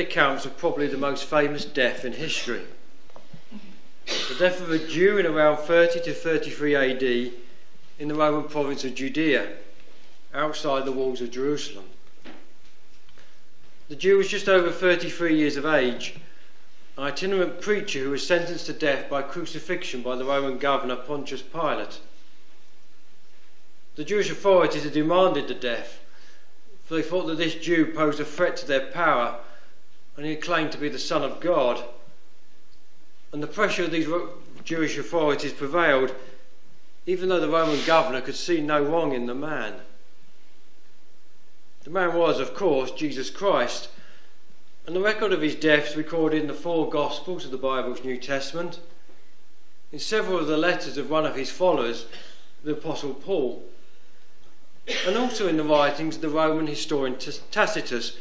accounts of probably the most famous death in history. The death of a Jew in around 30 to 33 AD in the Roman province of Judea, outside the walls of Jerusalem. The Jew was just over 33 years of age, an itinerant preacher who was sentenced to death by crucifixion by the Roman governor Pontius Pilate. The Jewish authorities had demanded the death, for they thought that this Jew posed a threat to their power and he claimed to be the Son of God. And the pressure of these Jewish authorities prevailed, even though the Roman governor could see no wrong in the man. The man was, of course, Jesus Christ, and the record of his death is recorded in the four Gospels of the Bible's New Testament, in several of the letters of one of his followers, the Apostle Paul, and also in the writings of the Roman historian Tacitus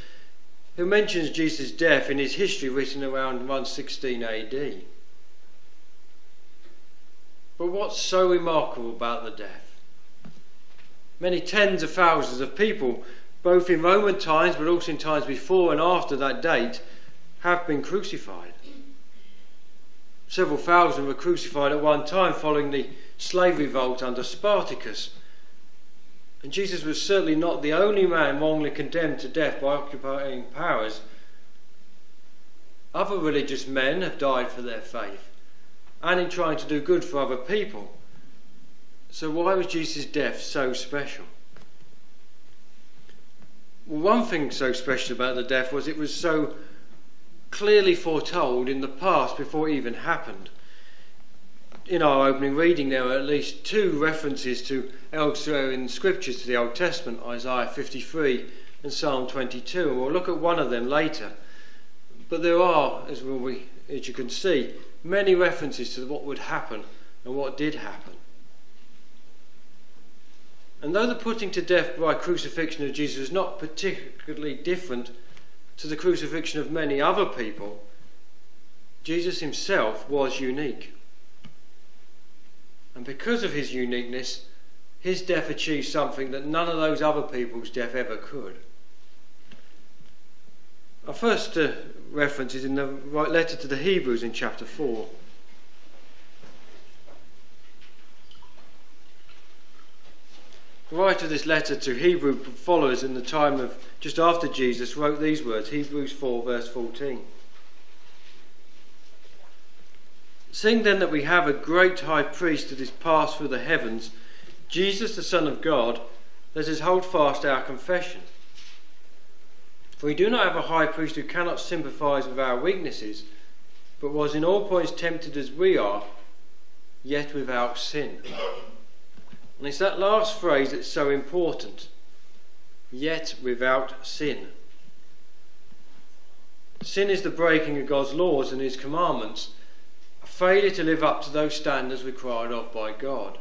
who mentions Jesus' death in his history written around 116 AD. But what's so remarkable about the death? Many tens of thousands of people, both in Roman times but also in times before and after that date, have been crucified. Several thousand were crucified at one time following the slave revolt under Spartacus and Jesus was certainly not the only man wrongly condemned to death by occupying powers. Other religious men have died for their faith and in trying to do good for other people. So, why was Jesus' death so special? Well, one thing so special about the death was it was so clearly foretold in the past before it even happened in our opening reading, there are at least two references to elsewhere in scriptures to the Old Testament Isaiah 53 and Psalm 22, and we'll look at one of them later. But there are, as, we, as you can see, many references to what would happen and what did happen. And though the putting to death by crucifixion of Jesus is not particularly different to the crucifixion of many other people, Jesus himself was unique. And because of his uniqueness, his death achieved something that none of those other people's death ever could. Our first uh, reference is in the right letter to the Hebrews in chapter 4. The writer of this letter to Hebrew followers in the time of just after Jesus wrote these words Hebrews 4, verse 14. Seeing then that we have a great high priest that is passed through the heavens, Jesus the Son of God, let us hold fast our confession. For we do not have a high priest who cannot sympathize with our weaknesses, but was in all points tempted as we are, yet without sin. And it's that last phrase that's so important. Yet without sin. Sin is the breaking of God's laws and his commandments failure to live up to those standards required of by God.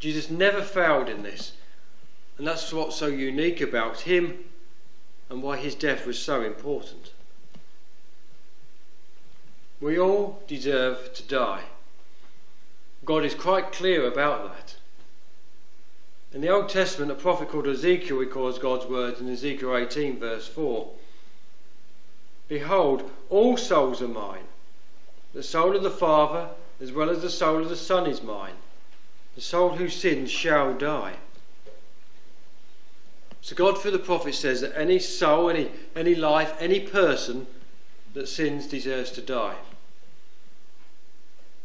Jesus never failed in this, and that's what's so unique about him and why his death was so important. We all deserve to die. God is quite clear about that. In the Old Testament, a prophet called Ezekiel records God's words in Ezekiel 18, verse 4 Behold, all souls are mine. The soul of the Father, as well as the soul of the Son, is mine. The soul who sins shall die. So God through the prophet says that any soul, any, any life, any person that sins deserves to die.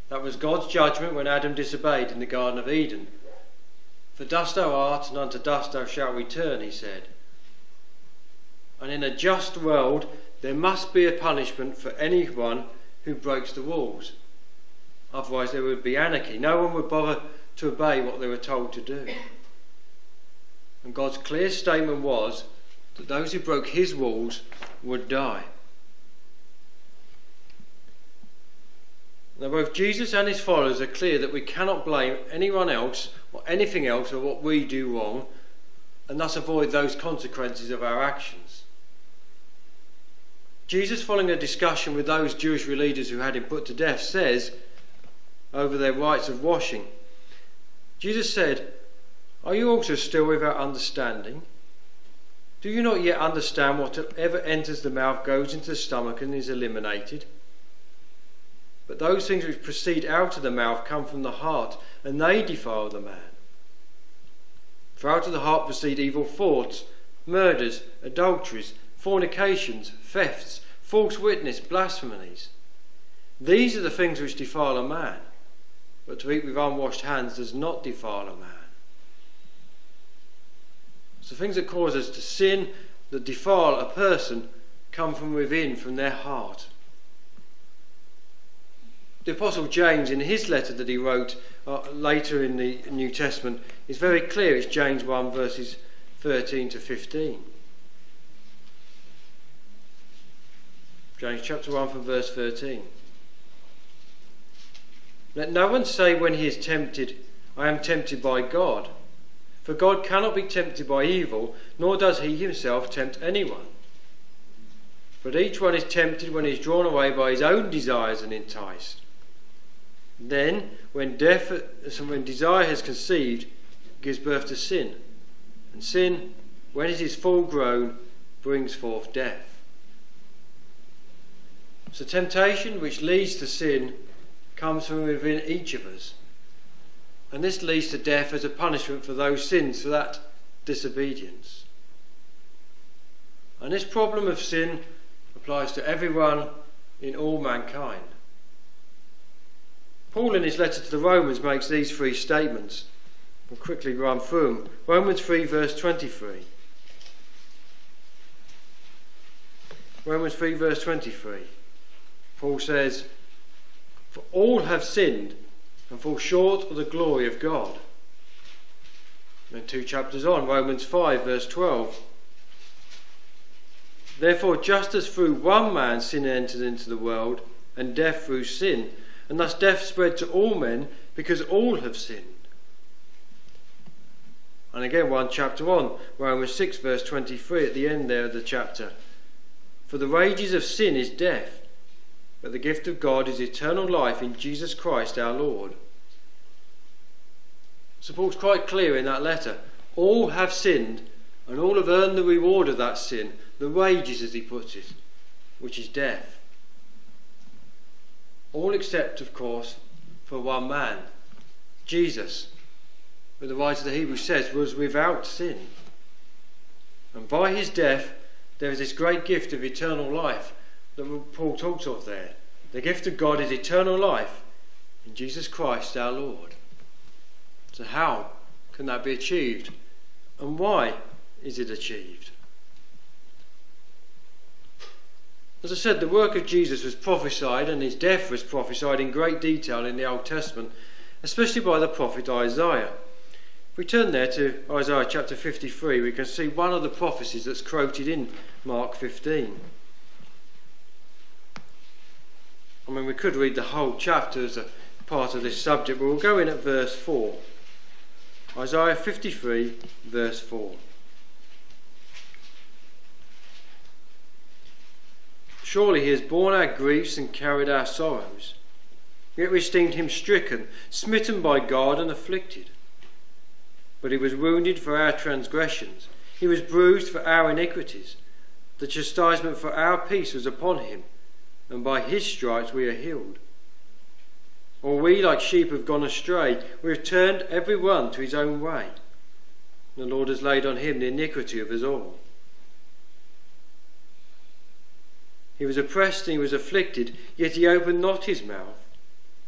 That was God's judgment when Adam disobeyed in the Garden of Eden. For dust thou art, and unto dust thou shalt return, he said. And in a just world, there must be a punishment for anyone who breaks the rules. Otherwise, there would be anarchy. No one would bother to obey what they were told to do. And God's clear statement was that those who broke his rules would die. Now, both Jesus and his followers are clear that we cannot blame anyone else or anything else for what we do wrong and thus avoid those consequences of our actions. Jesus, following a discussion with those Jewish leaders who had him put to death, says over their rites of washing, Jesus said, Are you also still without understanding? Do you not yet understand whatever enters the mouth goes into the stomach and is eliminated? But those things which proceed out of the mouth come from the heart, and they defile the man. For out of the heart proceed evil thoughts, murders, adulteries, fornications, thefts, false witness, blasphemies. These are the things which defile a man, but to eat with unwashed hands does not defile a man. So things that cause us to sin, that defile a person, come from within, from their heart. The Apostle James, in his letter that he wrote uh, later in the New Testament, is very clear. It's James 1, verses 13 to 15. James chapter 1 from verse 13. Let no one say when he is tempted, I am tempted by God. For God cannot be tempted by evil, nor does he himself tempt anyone. But each one is tempted when he is drawn away by his own desires and enticed. Then, when, death, when desire has conceived, gives birth to sin. And sin, when it is full grown, brings forth death. So, temptation which leads to sin comes from within each of us. And this leads to death as a punishment for those sins, for that disobedience. And this problem of sin applies to everyone in all mankind. Paul, in his letter to the Romans, makes these three statements. I'll quickly run through them. Romans 3, verse 23. Romans 3, verse 23. Paul says, For all have sinned and fall short of the glory of God. And two chapters on, Romans 5, verse 12. Therefore, just as through one man sin entered into the world, and death through sin, and thus death spread to all men because all have sinned. And again, one chapter on, Romans 6, verse 23, at the end there of the chapter. For the wages of sin is death, but the gift of God is eternal life in Jesus Christ our Lord. So Paul's quite clear in that letter. All have sinned, and all have earned the reward of that sin, the wages, as he puts it, which is death. All except, of course, for one man, Jesus, who the writer of the Hebrews says was without sin. And by his death, there is this great gift of eternal life that Paul talks of there. The gift of God is eternal life in Jesus Christ our Lord. So, how can that be achieved? And why is it achieved? As I said, the work of Jesus was prophesied and his death was prophesied in great detail in the Old Testament, especially by the prophet Isaiah. If we turn there to Isaiah chapter 53, we can see one of the prophecies that's quoted in Mark 15. I mean, we could read the whole chapter as a part of this subject, but we'll go in at verse 4. Isaiah 53, verse 4. Surely he has borne our griefs and carried our sorrows. Yet we esteemed him stricken, smitten by God, and afflicted. But he was wounded for our transgressions, he was bruised for our iniquities. The chastisement for our peace was upon him, and by his stripes we are healed. Or we, like sheep, have gone astray, we have turned every one to his own way. The Lord has laid on him the iniquity of us all. He was oppressed and he was afflicted, yet he opened not his mouth.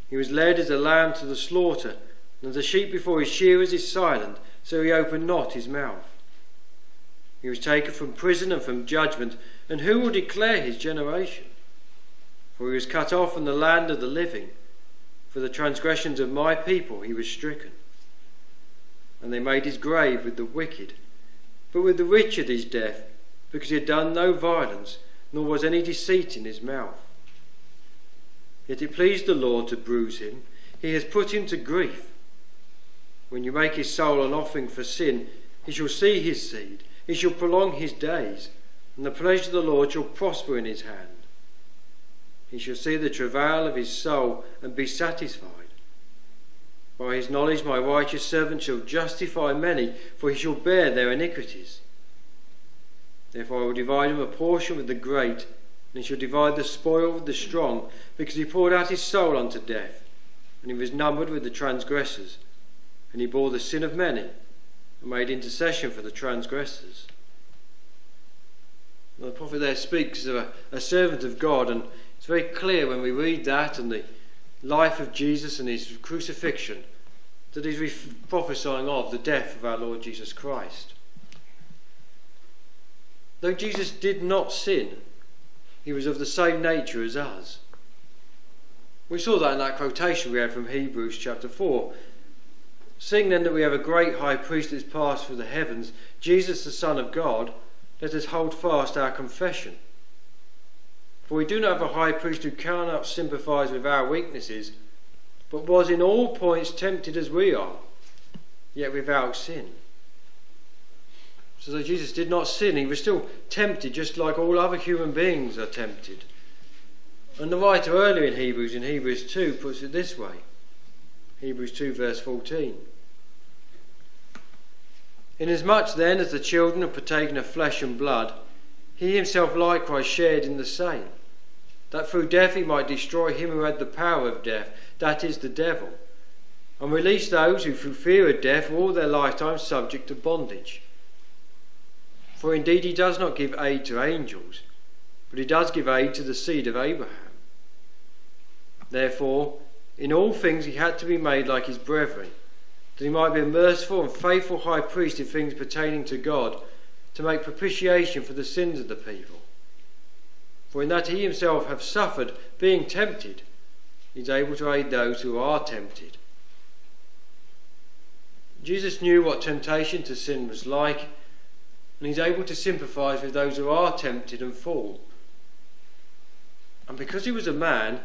He was led as a lamb to the slaughter, and as a sheep before his shearers is silent, so he opened not his mouth. He was taken from prison and from judgment, and who will declare his generation? For he was cut off from the land of the living. For the transgressions of my people he was stricken. And they made his grave with the wicked, but with the rich at his death, because he had done no violence nor was any deceit in his mouth. Yet it pleased the Lord to bruise him. He has put him to grief. When you make his soul an offering for sin, he shall see his seed. He shall prolong his days, and the pleasure of the Lord shall prosper in his hand. He shall see the travail of his soul and be satisfied. By his knowledge, my righteous servant shall justify many, for he shall bear their iniquities. Therefore, I will divide him a portion with the great, and he shall divide the spoil with the strong, because he poured out his soul unto death, and he was numbered with the transgressors. And he bore the sin of many, and made intercession for the transgressors. The prophet there speaks of a, a servant of God, and it's very clear when we read that and the life of Jesus and his crucifixion that he's prophesying of the death of our Lord Jesus Christ. Though Jesus did not sin, he was of the same nature as us. We saw that in that quotation we had from Hebrews chapter 4. Seeing then that we have a great high priest that is passed through the heavens, Jesus the Son of God, let us hold fast our confession. For we do not have a high priest who cannot sympathize with our weaknesses, but was in all points tempted as we are, yet without sin. So though Jesus did not sin, he was still tempted just like all other human beings are tempted. And the writer earlier in Hebrews, in Hebrews 2, puts it this way Hebrews 2, verse 14. Inasmuch then as the children have partaken of flesh and blood, he himself likewise shared in the same that through death he might destroy him who had the power of death, that is, the devil, and release those who through fear of death were all their lifetime subject to bondage. For indeed he does not give aid to angels, but he does give aid to the seed of Abraham. Therefore, in all things he had to be made like his brethren, that he might be a merciful and faithful high priest in things pertaining to God, to make propitiation for the sins of the people. For in that he himself hath suffered, being tempted, he is able to aid those who are tempted. Jesus knew what temptation to sin was like, and he's able to sympathize with those who are tempted and fall. And because he was a man,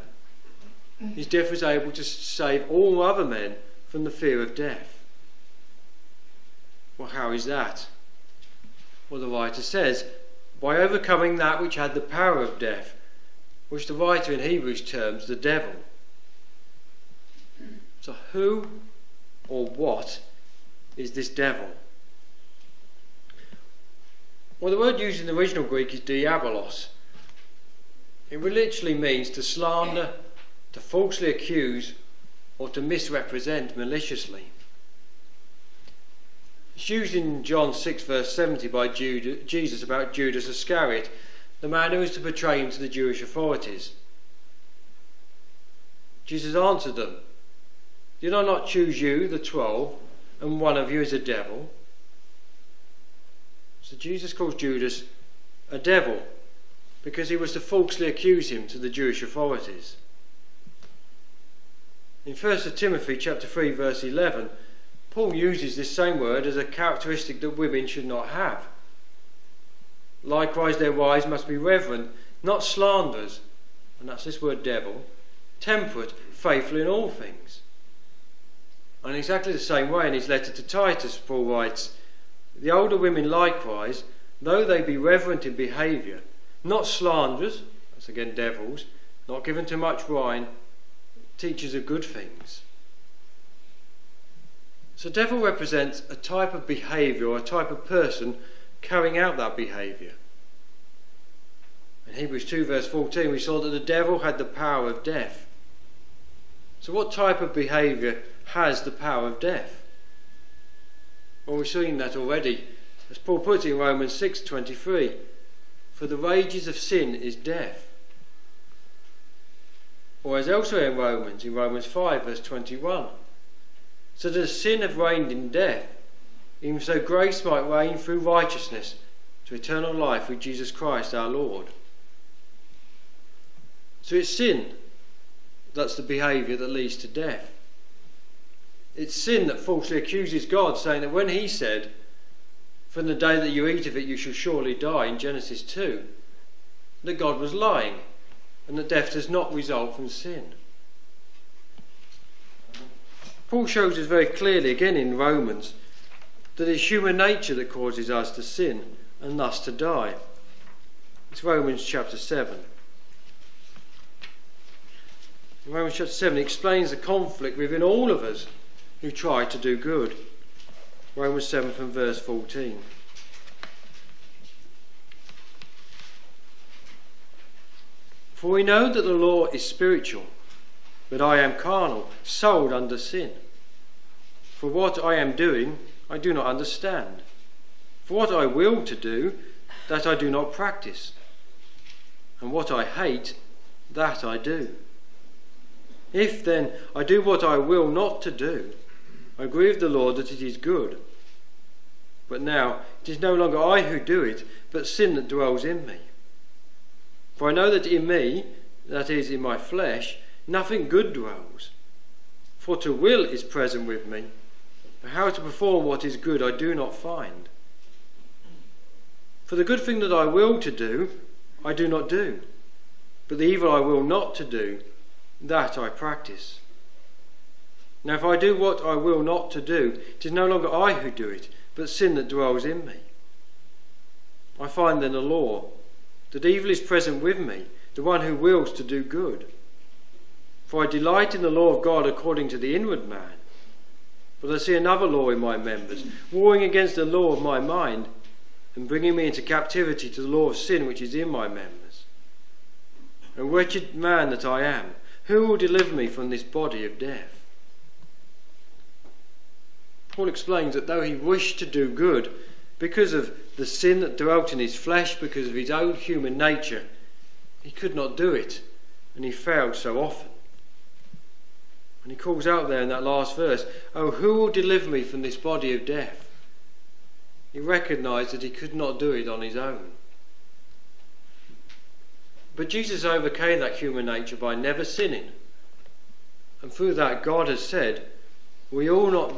his death was able to save all other men from the fear of death. Well, how is that? Well, the writer says, by overcoming that which had the power of death, which the writer in Hebrews terms the devil. So, who or what is this devil? Well, the word used in the original Greek is diabolos. It literally means to slander, to falsely accuse, or to misrepresent maliciously. It's used in John 6, verse 70 by Jude, Jesus about Judas Iscariot, the man who was to betray him to the Jewish authorities. Jesus answered them, Did I not choose you, the twelve, and one of you is a devil? So Jesus calls Judas a devil because he was to falsely accuse him to the Jewish authorities. In 1 Timothy chapter 3 verse 11, Paul uses this same word as a characteristic that women should not have. Likewise, their wives must be reverent, not slanderers, and that's this word devil, temperate, faithful in all things. And exactly the same way in his letter to Titus, Paul writes, The older women likewise, though they be reverent in behaviour, not slanderers, that's again devils, not given to much wine, teachers of good things so, devil represents a type of behaviour or a type of person carrying out that behaviour. In Hebrews 2, verse 14, we saw that the devil had the power of death. So, what type of behaviour has the power of death? Well, we've seen that already. As Paul puts it in Romans 6:23, for the wages of sin is death. Or as elsewhere in Romans, in Romans 5, verse 21, so that sin have reigned in death, even so grace might reign through righteousness to eternal life with Jesus Christ our Lord. So it's sin that's the behaviour that leads to death. It's sin that falsely accuses God, saying that when He said, From the day that you eat of it, you shall surely die, in Genesis 2, that God was lying and that death does not result from sin. Paul shows us very clearly again in Romans that it's human nature that causes us to sin and thus to die. It's Romans chapter 7. Romans chapter 7 explains the conflict within all of us who try to do good. Romans 7 from verse 14. For we know that the law is spiritual, but I am carnal, sold under sin. For what I am doing, I do not understand. For what I will to do, that I do not practice. And what I hate, that I do. If then I do what I will not to do, I grieve the Lord that it is good. But now it is no longer I who do it, but sin that dwells in me. For I know that in me, that is, in my flesh, nothing good dwells. For to will is present with me, how to perform what is good I do not find. For the good thing that I will to do, I do not do, but the evil I will not to do, that I practice. Now, if I do what I will not to do, it is no longer I who do it, but sin that dwells in me. I find then a law that evil is present with me, the one who wills to do good. For I delight in the law of God according to the inward man. But I see another law in my members, warring against the law of my mind, and bringing me into captivity to the law of sin which is in my members. And wretched man that I am, who will deliver me from this body of death? Paul explains that though he wished to do good, because of the sin that dwelt in his flesh, because of his own human nature, he could not do it, and he failed so often. And he calls out there in that last verse, Oh, who will deliver me from this body of death? He recognized that he could not do it on his own. But Jesus overcame that human nature by never sinning. And through that, God has said, we all, not,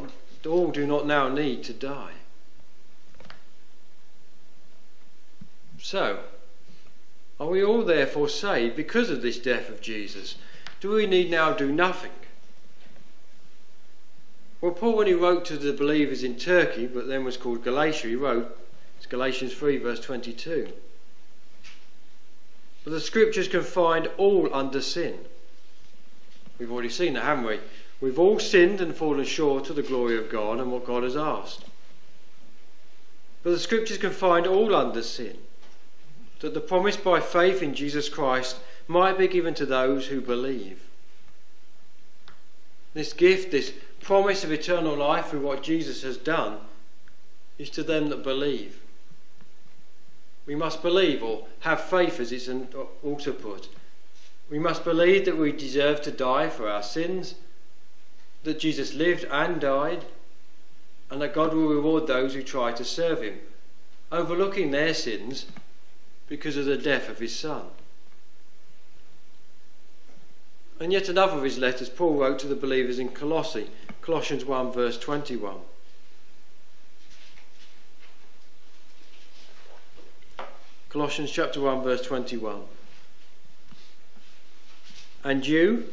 all do not now need to die. So, are we all therefore saved because of this death of Jesus? Do we need now do nothing? Well, Paul, when he wrote to the believers in Turkey, but then was called Galatia, he wrote, it's Galatians 3, verse 22. But the scriptures can find all under sin. We've already seen that, haven't we? We've all sinned and fallen short of the glory of God and what God has asked. But the scriptures can find all under sin that the promise by faith in Jesus Christ might be given to those who believe. This gift, this promise of eternal life through what Jesus has done, is to them that believe. We must believe, or have faith as it's also put. We must believe that we deserve to die for our sins, that Jesus lived and died, and that God will reward those who try to serve Him, overlooking their sins because of the death of his son. And yet another of his letters, Paul wrote to the believers in Colossae, Colossians 1, verse 21. Colossians chapter 1, verse 21. And you,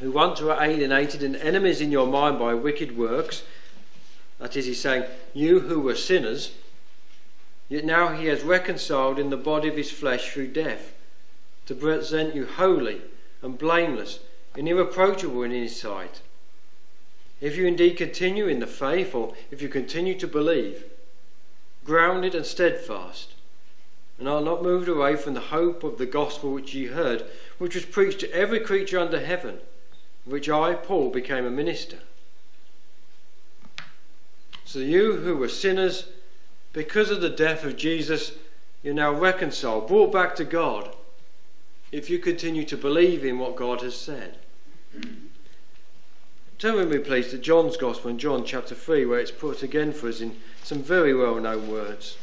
who once were alienated and enemies in your mind by wicked works, that is, he's saying, you who were sinners, Yet now he has reconciled in the body of his flesh through death, to present you holy and blameless and irreproachable in his sight. If you indeed continue in the faith, or if you continue to believe, grounded and steadfast, and are not moved away from the hope of the gospel which ye heard, which was preached to every creature under heaven, which I, Paul, became a minister. So you who were sinners because of the death of Jesus, you're now reconciled, brought back to God, if you continue to believe in what God has said. Turn with me, please, to John's Gospel in John chapter 3, where it's put again for us in some very well known words.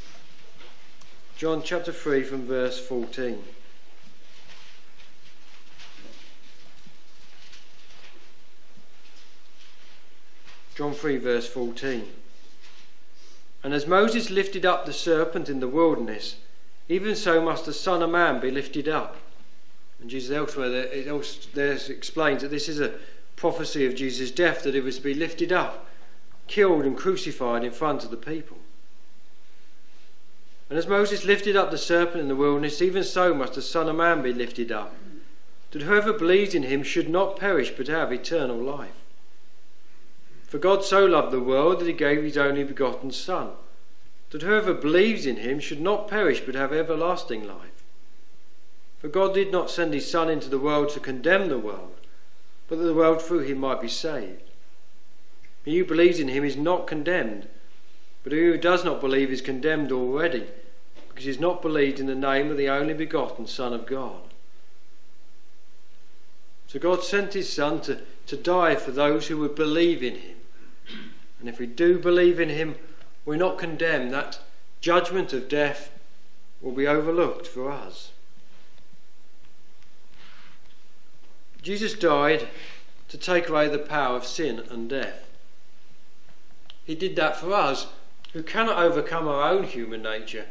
John chapter 3, from verse 14. John 3, verse 14. And as Moses lifted up the serpent in the wilderness, even so must the Son of Man be lifted up. And Jesus elsewhere it also, there explains that this is a prophecy of Jesus' death, that he was to be lifted up, killed and crucified in front of the people. And as Moses lifted up the serpent in the wilderness, even so must the Son of Man be lifted up, that whoever believes in him should not perish but have eternal life. For God so loved the world that he gave his only begotten Son, that whoever believes in him should not perish but have everlasting life. For God did not send his Son into the world to condemn the world, but that the world through him might be saved. He who believes in him is not condemned, but he who does not believe is condemned already, because he has not believed in the name of the only begotten Son of God. So God sent his Son to, to die for those who would believe in him. And if we do believe in him, we're not condemned. That judgment of death will be overlooked for us. Jesus died to take away the power of sin and death. He did that for us who cannot overcome our own human nature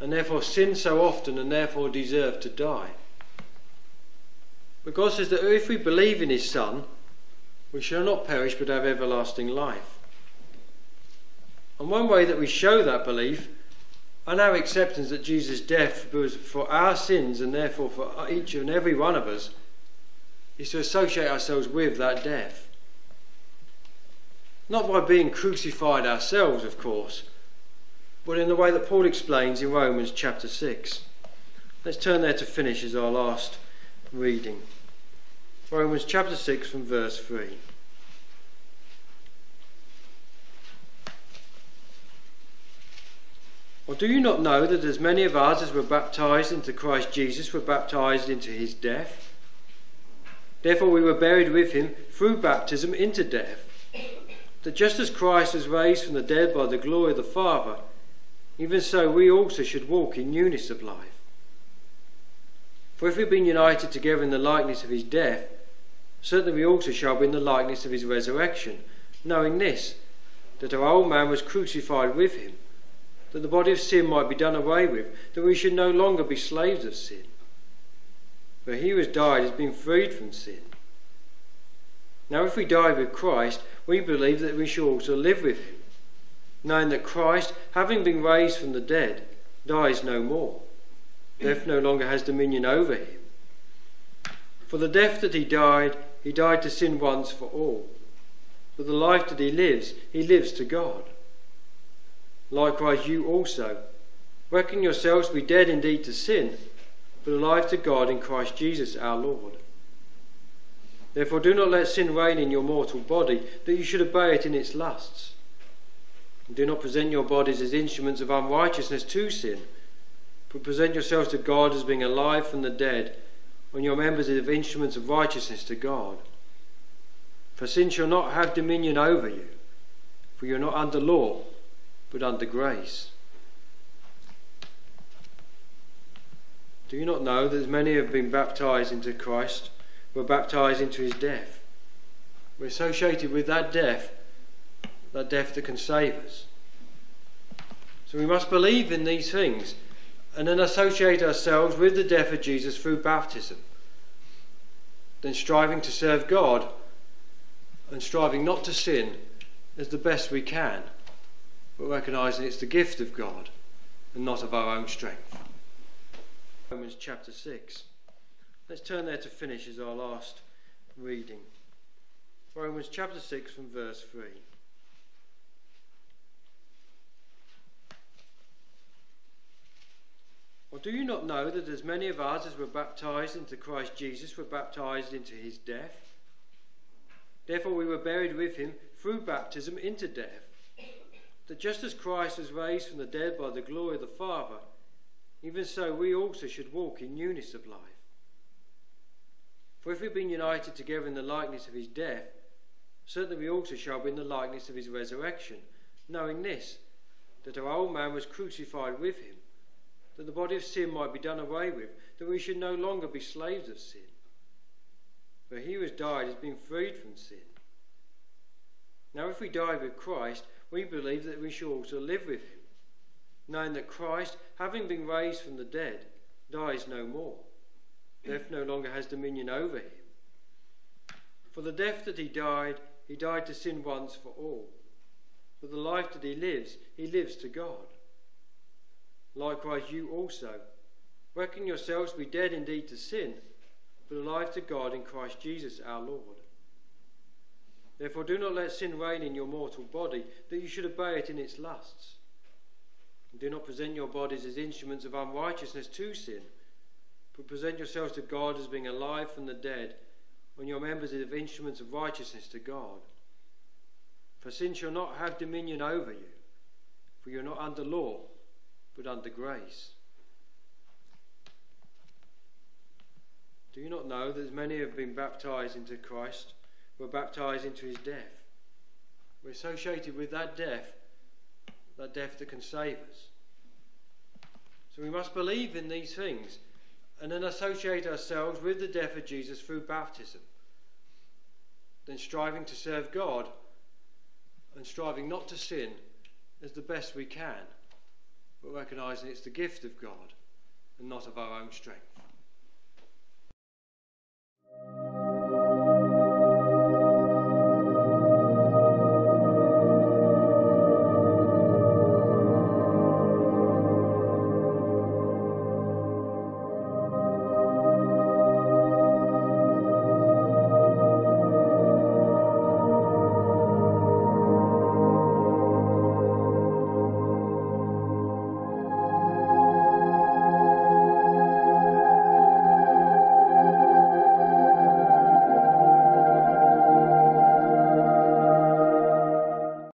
and therefore sin so often and therefore deserve to die. But God says that if we believe in His Son, we shall not perish but have everlasting life. And one way that we show that belief and our acceptance that Jesus' death was for our sins and therefore for each and every one of us is to associate ourselves with that death. Not by being crucified ourselves, of course, but in the way that Paul explains in Romans chapter 6. Let's turn there to finish as our last reading. Romans chapter 6 from verse 3. Or do you not know that as many of us as were baptized into Christ Jesus were baptized into his death? Therefore we were buried with him through baptism into death, that just as Christ was raised from the dead by the glory of the Father, even so we also should walk in newness of life. For if we've been united together in the likeness of his death, certainly we also shall be in the likeness of his resurrection, knowing this, that our old man was crucified with him, that the body of sin might be done away with, that we should no longer be slaves of sin. For he who has died has been freed from sin. Now, if we die with Christ, we believe that we shall also live with him knowing that Christ, having been raised from the dead, dies no more. Death no longer has dominion over him. For the death that he died, he died to sin once for all. For the life that he lives, he lives to God. Likewise, you also, reckon yourselves to be dead indeed to sin, but alive to God in Christ Jesus our Lord. Therefore, do not let sin reign in your mortal body, that you should obey it in its lusts. And do not present your bodies as instruments of unrighteousness to sin, but present yourselves to God as being alive from the dead, and your members as instruments of righteousness to God. For sin shall not have dominion over you, for you are not under law, but under grace. Do you not know that as many have been baptized into Christ were baptized into his death? We're associated with that death that death that can save us. So we must believe in these things and then associate ourselves with the death of Jesus through baptism. Then striving to serve God and striving not to sin as the best we can, but recognizing it's the gift of God and not of our own strength. Romans chapter 6. Let's turn there to finish as our last reading. Romans chapter 6 from verse 3. Or do you not know that as many of us as were baptized into Christ Jesus were baptized into his death? Therefore we were buried with him through baptism into death, that just as Christ was raised from the dead by the glory of the Father, even so we also should walk in newness of life. For if we've been united together in the likeness of his death, certainly we also shall be in the likeness of his resurrection, knowing this, that our old man was crucified with him that the body of sin might be done away with, that we should no longer be slaves of sin. For he who has died has been freed from sin. Now, if we die with Christ, we believe that we shall also live with him, knowing that Christ, having been raised from the dead, dies no more. Death no longer has dominion over him. For the death that he died, he died to sin once for all. For the life that he lives, he lives to God. Likewise, you also. Reckon yourselves to be dead indeed to sin, but alive to God in Christ Jesus our Lord. Therefore, do not let sin reign in your mortal body, that you should obey it in its lusts. Do not present your bodies as instruments of unrighteousness to sin, but present yourselves to God as being alive from the dead, and your members as instruments of righteousness to God. For sin shall not have dominion over you, for you are not under law, but under grace. Do you not know that as many have been baptized into Christ? were baptized into his death. We're associated with that death, that death that can save us. So we must believe in these things and then associate ourselves with the death of Jesus through baptism. Then striving to serve God and striving not to sin as the best we can, but recognizing it's the gift of God and not of our own strength.